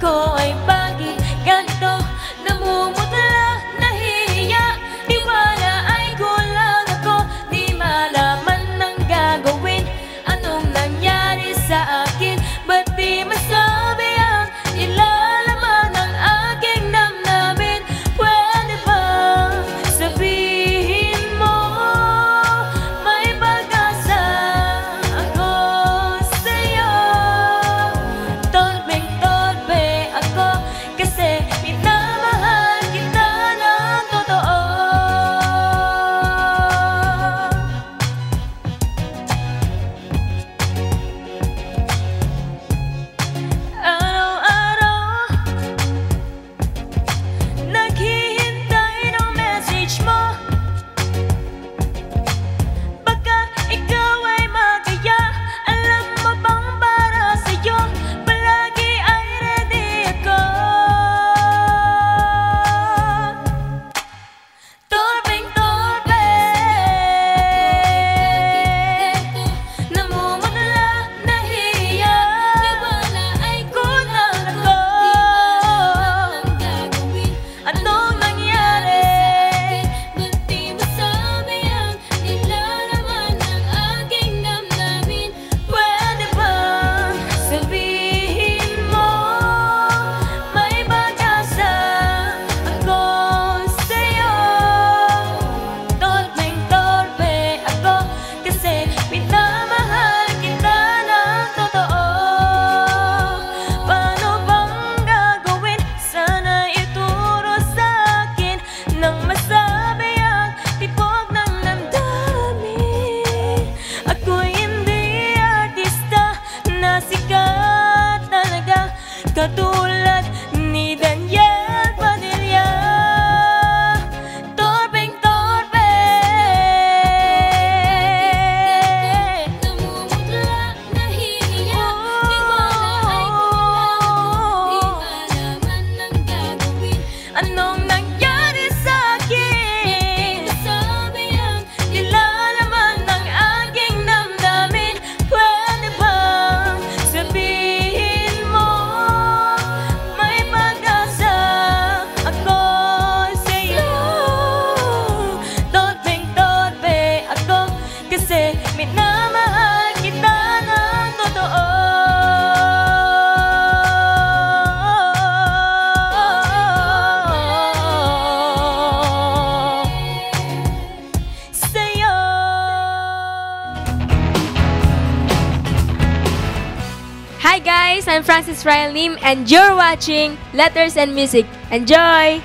coi Hi guys, I'm Francis Ryan Lim and you're watching Letters and Music. Enjoy!